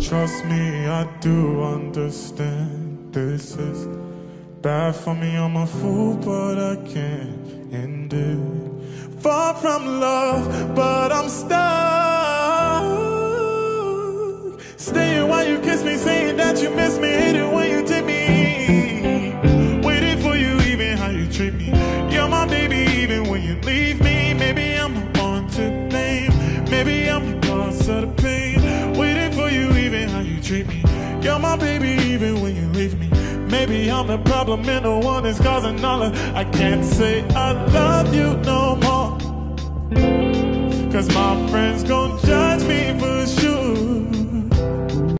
Trust me, I do understand. This is bad for me, I'm a fool, but I can't end it. Far from love, but I'm stuck. Staying while you kiss me, saying that you miss me, hating when you take me. Waiting for you, even how you treat me. You're my baby, even when you leave me. Maybe I'm the one to blame. Maybe I'm the cause of the pain. Treat me. You're my baby, even when you leave me. Maybe I'm the problem and the one that's causing all of I can't say I love you no more. Cause my friends gon' judge me.